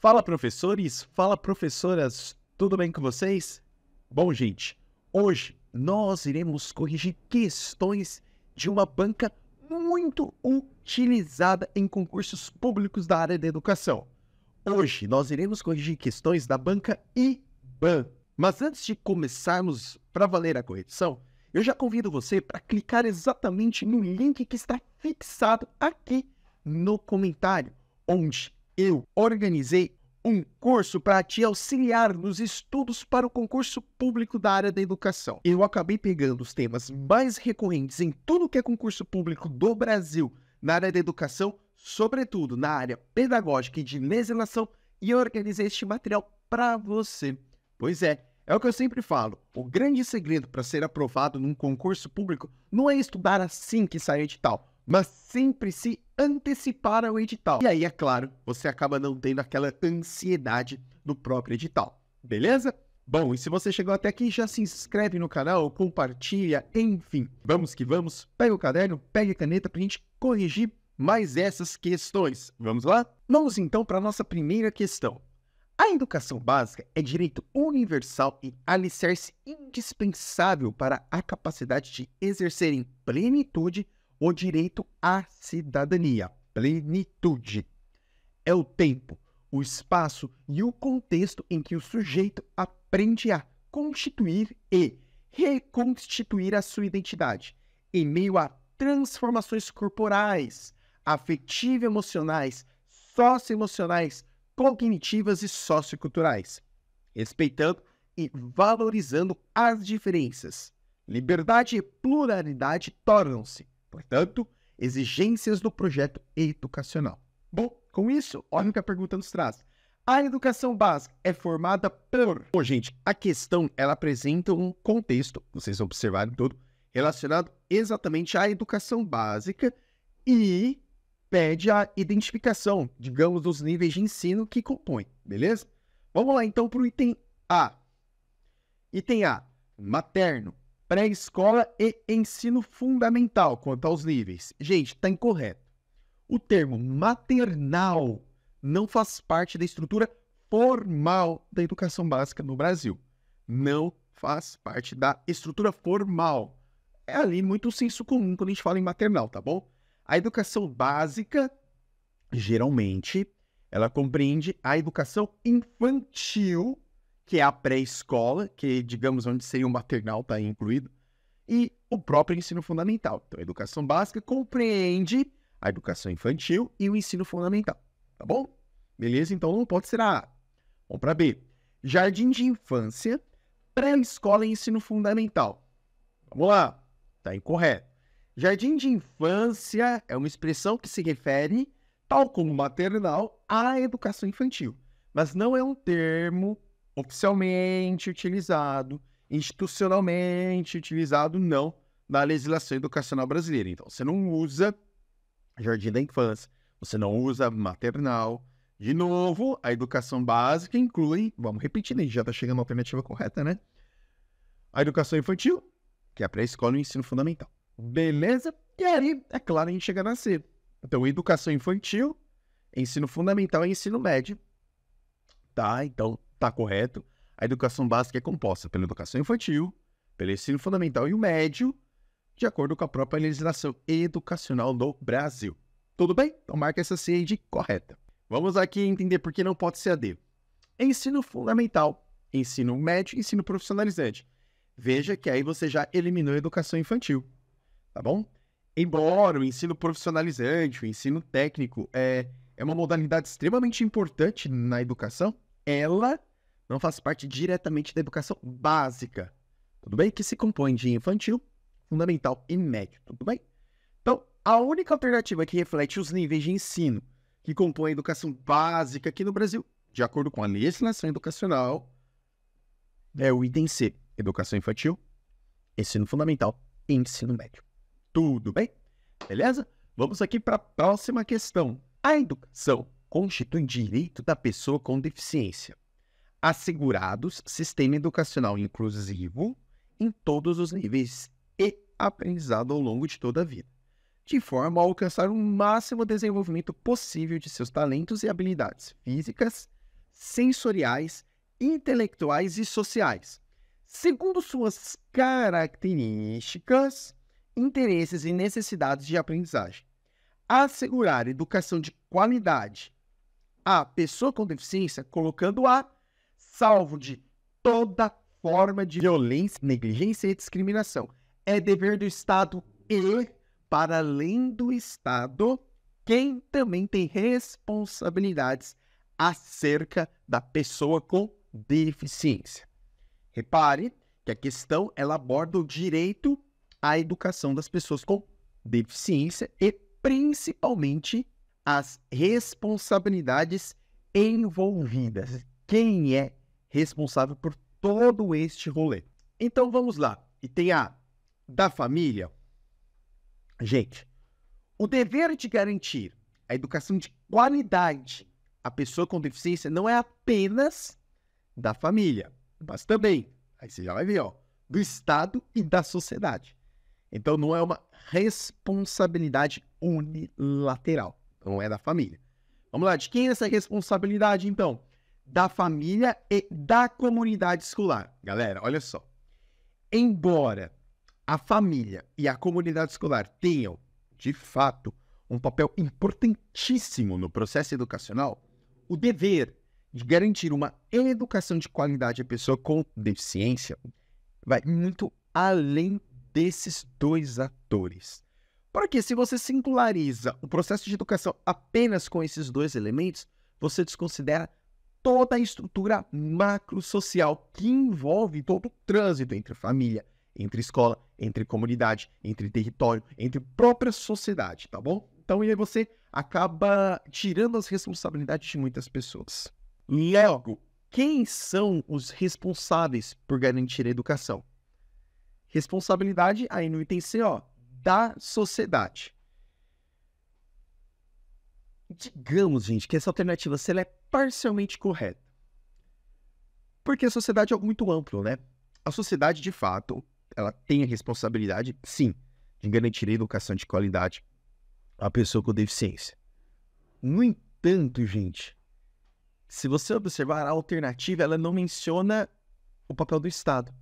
Fala professores, fala professoras, tudo bem com vocês? Bom, gente, hoje nós iremos corrigir questões de uma banca muito utilizada em concursos públicos da área da educação. Hoje nós iremos corrigir questões da banca IBAN. Mas antes de começarmos para valer a correção, eu já convido você para clicar exatamente no link que está fixado aqui no comentário, onde eu organizei um curso para te auxiliar nos estudos para o concurso público da área da educação. Eu acabei pegando os temas mais recorrentes em tudo que é concurso público do Brasil na área da educação, sobretudo na área pedagógica e de legislação, e organizei este material para você. Pois é, é o que eu sempre falo. O grande segredo para ser aprovado num concurso público não é estudar assim que sai o edital, mas sempre se antecipar ao edital. E aí, é claro, você acaba não tendo aquela ansiedade do próprio edital. Beleza? Bom, e se você chegou até aqui, já se inscreve no canal, compartilha, enfim. Vamos que vamos. Pega o caderno, pega a caneta para a gente corrigir mais essas questões. Vamos lá? Vamos então para a nossa primeira questão. A educação básica é direito universal e alicerce indispensável para a capacidade de exercer em plenitude o direito à cidadania, plenitude. É o tempo, o espaço e o contexto em que o sujeito aprende a constituir e reconstituir a sua identidade, em meio a transformações corporais, afetivo-emocionais, socioemocionais, cognitivas e socioculturais, respeitando e valorizando as diferenças. Liberdade e pluralidade tornam-se Portanto, exigências do projeto educacional. Bom, com isso, olha o que a pergunta nos traz. A educação básica é formada por... Bom, gente, a questão, ela apresenta um contexto, vocês observaram todo, relacionado exatamente à educação básica e pede a identificação, digamos, dos níveis de ensino que compõem, beleza? Vamos lá, então, para o item A. Item A, materno, pré-escola e ensino fundamental quanto aos níveis. Gente, está incorreto. O termo maternal não faz parte da estrutura formal da educação básica no Brasil. Não faz parte da estrutura formal. É ali muito senso comum quando a gente fala em maternal, tá bom? A educação básica, geralmente, ela compreende a educação infantil que é a pré-escola, que digamos onde seria o maternal está incluído, e o próprio ensino fundamental. Então, a educação básica compreende a educação infantil e o ensino fundamental, tá bom? Beleza? Então não pode ser a A. Vamos para B. Jardim de infância, pré-escola e ensino fundamental. Vamos lá. Tá incorreto. Jardim de infância é uma expressão que se refere, tal como maternal, à educação infantil, mas não é um termo oficialmente utilizado, institucionalmente utilizado, não na legislação educacional brasileira. Então, você não usa jardim da infância, você não usa maternal. De novo, a educação básica inclui, vamos repetir, né? a gente já está chegando na alternativa correta, né? A educação infantil, que é a pré-escola e o ensino fundamental. Beleza? E aí, é claro, a gente chega na C. Então, educação infantil, ensino fundamental e ensino médio. Tá? Então, está correto. A educação básica é composta pela educação infantil, pelo ensino fundamental e o médio, de acordo com a própria legislação educacional do Brasil. Tudo bem? Então marca essa C correta. Vamos aqui entender por que não pode ser a D. Ensino fundamental, ensino médio ensino profissionalizante. Veja que aí você já eliminou a educação infantil, tá bom? Embora o ensino profissionalizante, o ensino técnico é, é uma modalidade extremamente importante na educação, ela não faz parte diretamente da educação básica, tudo bem? Que se compõe de infantil, fundamental e médio, tudo bem? Então, a única alternativa que reflete os níveis de ensino que compõem a educação básica aqui no Brasil, de acordo com a legislação educacional, é o item C, educação infantil, ensino fundamental e ensino médio. Tudo bem? Beleza? Vamos aqui para a próxima questão. A educação constitui direito da pessoa com deficiência, assegurados sistema educacional inclusivo em todos os níveis e aprendizado ao longo de toda a vida, de forma a alcançar o máximo desenvolvimento possível de seus talentos e habilidades físicas, sensoriais, intelectuais e sociais, segundo suas características, interesses e necessidades de aprendizagem. Assegurar educação de qualidade à pessoa com deficiência, colocando-a salvo de toda forma de violência, negligência e discriminação. É dever do Estado e, para além do Estado, quem também tem responsabilidades acerca da pessoa com deficiência. Repare que a questão ela aborda o direito à educação das pessoas com deficiência e principalmente as responsabilidades envolvidas. Quem é responsável por todo este rolê? Então vamos lá. E tem a da família. Gente, o dever de garantir a educação de qualidade à pessoa com deficiência não é apenas da família, mas também, aí você já vai ver, ó, do Estado e da sociedade. Então não é uma responsabilidade unilateral, não é da família. Vamos lá, de quem é essa responsabilidade então? Da família e da comunidade escolar. Galera, olha só. Embora a família e a comunidade escolar tenham de fato, um papel importantíssimo no processo educacional, o dever de garantir uma educação de qualidade à pessoa com deficiência vai muito além desses dois atores. Porque se você singulariza o processo de educação apenas com esses dois elementos, você desconsidera toda a estrutura macro-social que envolve todo o trânsito entre família, entre escola, entre comunidade, entre território, entre própria sociedade, tá bom? Então, aí você acaba tirando as responsabilidades de muitas pessoas. Logo, quem são os responsáveis por garantir a educação? Responsabilidade, aí no item C, ó, da sociedade. Digamos, gente, que essa alternativa se ela é parcialmente correta. Porque a sociedade é algo muito amplo, né? A sociedade, de fato, ela tem a responsabilidade, sim, de garantir a educação de qualidade à pessoa com deficiência. No entanto, gente, se você observar a alternativa, ela não menciona o papel do Estado.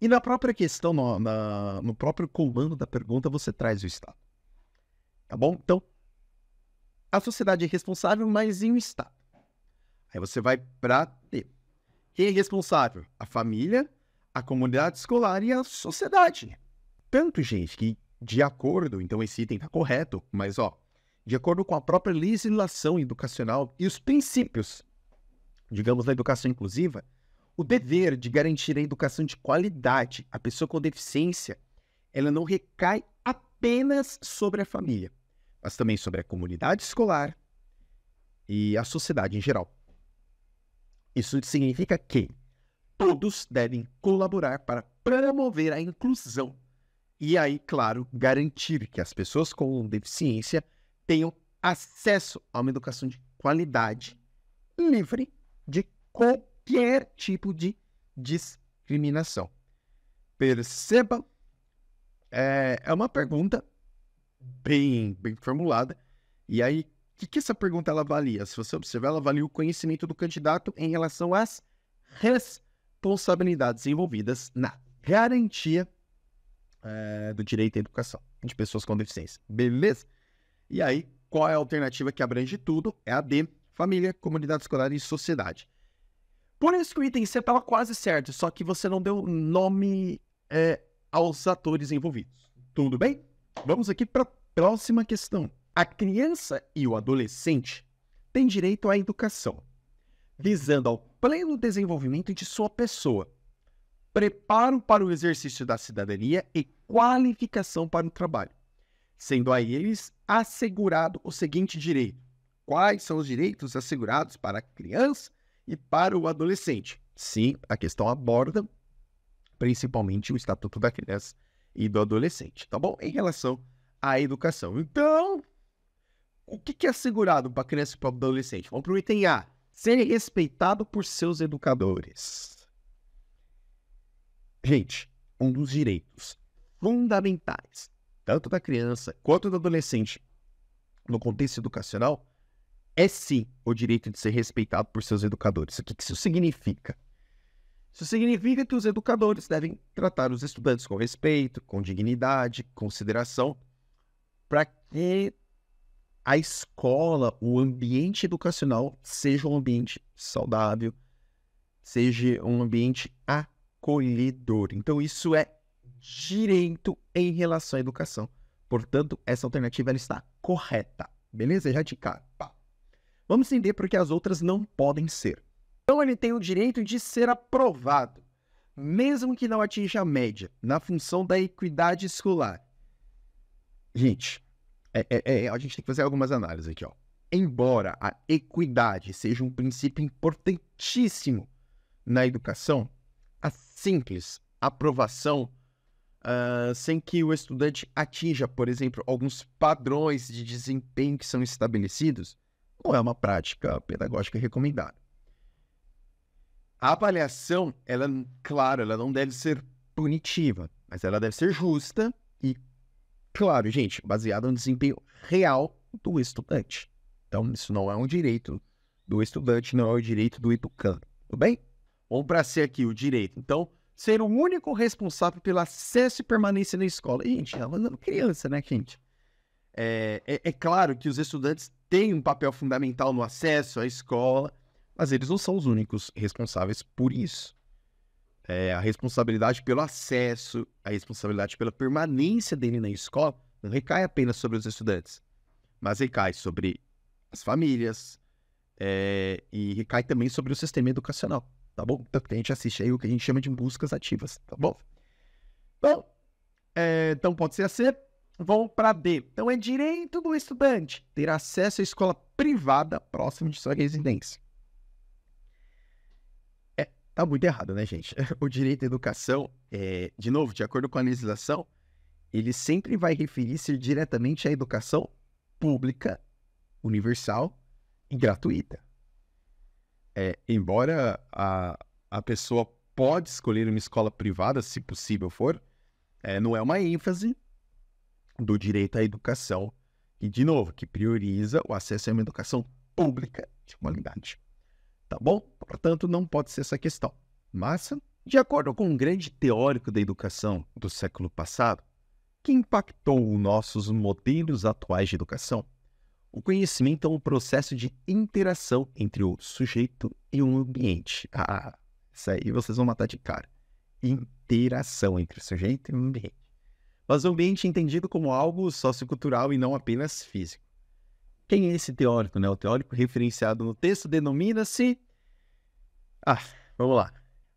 E na própria questão, no, na, no próprio comando da pergunta, você traz o Estado. Tá bom? Então, a sociedade é responsável, mas e o Estado? Aí você vai para T. Quem é responsável? A família, a comunidade escolar e a sociedade. Tanto, gente, que de acordo, então esse item está correto, mas ó, de acordo com a própria legislação educacional e os princípios, digamos, da educação inclusiva, o dever de garantir a educação de qualidade à pessoa com deficiência, ela não recai apenas sobre a família, mas também sobre a comunidade escolar e a sociedade em geral. Isso significa que todos devem colaborar para promover a inclusão e aí, claro, garantir que as pessoas com deficiência tenham acesso a uma educação de qualidade, livre de qualquer tipo de discriminação. Perceba, é, é uma pergunta bem, bem formulada. E aí, o que, que essa pergunta ela avalia? Se você observar, ela avalia o conhecimento do candidato em relação às res responsabilidades envolvidas na garantia é, do direito à educação de pessoas com deficiência. Beleza? E aí, qual é a alternativa que abrange tudo? É a D, família, comunidade escolar e sociedade. Por isso que o item C estava quase certo, só que você não deu nome é, aos atores envolvidos. Tudo bem? Vamos aqui para a próxima questão. A criança e o adolescente têm direito à educação visando ao pleno desenvolvimento de sua pessoa, preparo para o exercício da cidadania e qualificação para o trabalho, sendo a eles assegurado o seguinte direito: quais são os direitos assegurados para a criança e para o adolescente? Sim, a questão aborda principalmente o Estatuto da Criança e do Adolescente, tá bom? Em relação à educação. Então, o que é assegurado para criança e para adolescente? Vamos para o item A ser respeitado por seus educadores. Gente, um dos direitos fundamentais, tanto da criança quanto do adolescente, no contexto educacional, é sim o direito de ser respeitado por seus educadores. O que isso significa? Isso significa que os educadores devem tratar os estudantes com respeito, com dignidade, consideração, para que a escola, o ambiente educacional seja um ambiente saudável, seja um ambiente acolhedor. Então, isso é direito em relação à educação. Portanto, essa alternativa está correta. Beleza? Já de cara. Vamos entender porque as outras não podem ser. Então, ele tem o direito de ser aprovado, mesmo que não atinja a média, na função da equidade escolar. Gente, é, é, é, a gente tem que fazer algumas análises aqui. Ó. Embora a equidade seja um princípio importantíssimo na educação, a simples aprovação uh, sem que o estudante atinja, por exemplo, alguns padrões de desempenho que são estabelecidos, não é uma prática pedagógica recomendada. A avaliação, ela, claro, ela não deve ser punitiva, mas ela deve ser justa e, claro, gente, baseada no desempenho real do estudante. Então, isso não é um direito do estudante, não é o direito do educando, tudo bem? Vamos para ser aqui o direito. Então, ser o único responsável pelo acesso e permanência na escola. Gente, é uma criança, né, gente? É, é, é, claro que os estudantes têm um papel fundamental no acesso à escola, mas eles não são os únicos responsáveis por isso. É, a responsabilidade pelo acesso, a responsabilidade pela permanência dele na escola não recai apenas sobre os estudantes, mas recai sobre as famílias é, e recai também sobre o sistema educacional tá bom? Que a gente assiste aí o que a gente chama de buscas ativas, tá bom? Bom, é, então pode ser a C. Vamos para D. Então é direito do estudante ter acesso à escola privada próxima de sua residência. Tá muito errado, né, gente? O direito à educação, é, de novo, de acordo com a legislação, ele sempre vai referir-se diretamente à educação pública, universal e gratuita é, embora a, a pessoa pode escolher uma escola privada, se possível for, é, não é uma ênfase do direito à educação e, de novo, que prioriza o acesso a uma educação pública de qualidade. Tá bom? Portanto, não pode ser essa questão. Mas, de acordo com um grande teórico da educação do século passado, que impactou nossos modelos atuais de educação, o conhecimento é um processo de interação entre o sujeito e o ambiente. Ah, isso aí vocês vão matar de cara. Interação entre o sujeito e o ambiente. Mas o ambiente é entendido como algo sociocultural e não apenas físico. Quem é esse teórico? Né? O teórico referenciado no texto denomina-se. Ah, vamos lá.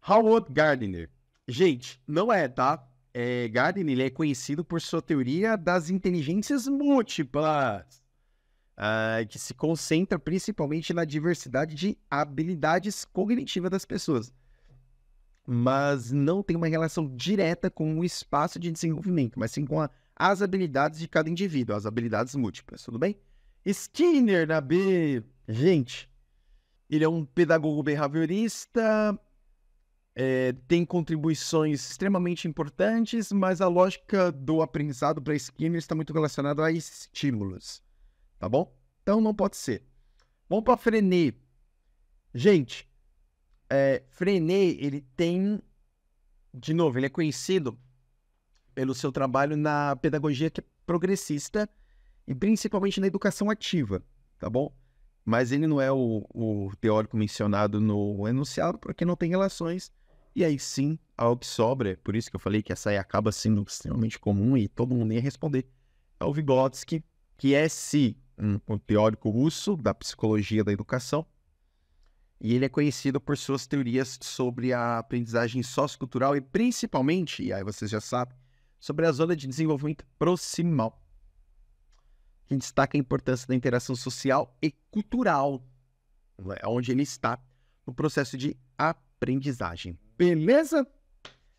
Howard Gardner. Gente, não é, tá? É, Gardner ele é conhecido por sua teoria das inteligências múltiplas uh, que se concentra principalmente na diversidade de habilidades cognitivas das pessoas, mas não tem uma relação direta com o espaço de desenvolvimento, mas sim com a, as habilidades de cada indivíduo, as habilidades múltiplas, tudo bem? Skinner na B, gente, ele é um pedagogo behaviorista, é, tem contribuições extremamente importantes, mas a lógica do aprendizado para Skinner está muito relacionada a estímulos tá bom? Então não pode ser. Vamos para Frenet. Gente, é, Frenet, ele tem, de novo, ele é conhecido pelo seu trabalho na pedagogia é progressista e principalmente na educação ativa, tá bom? Mas ele não é o, o teórico mencionado no enunciado porque não tem relações. E aí sim, algo que sobra, é por isso que eu falei que essa aí acaba sendo extremamente comum e todo mundo ia responder, é o Vygotsky, que é sim um, um teórico russo da psicologia da educação, e ele é conhecido por suas teorias sobre a aprendizagem sociocultural e principalmente, e aí vocês já sabem, sobre a zona de desenvolvimento proximal, que destaca a importância da interação social e cultural, né, onde ele está no processo de aprendizagem. Beleza?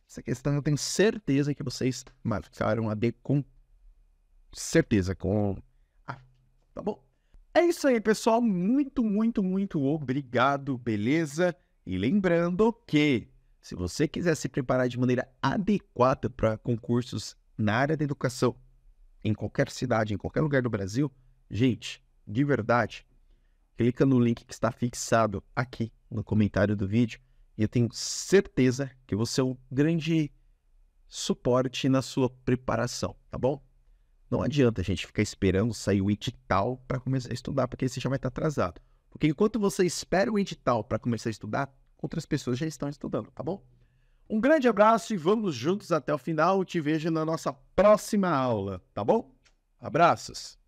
Essa questão eu tenho certeza que vocês marcaram a D com certeza, com tá bom? É isso aí, pessoal. Muito, muito, muito obrigado, beleza? E lembrando que se você quiser se preparar de maneira adequada para concursos na área da educação, em qualquer cidade, em qualquer lugar do Brasil, gente, de verdade, clica no link que está fixado aqui no comentário do vídeo e eu tenho certeza que você é um grande suporte na sua preparação, tá bom? Não adianta a gente ficar esperando sair o edital para começar a estudar, porque você já vai estar atrasado. Porque enquanto você espera o edital para começar a estudar, outras pessoas já estão estudando, tá bom? Um grande abraço e vamos juntos até o final. Te vejo na nossa próxima aula, tá bom? Abraços!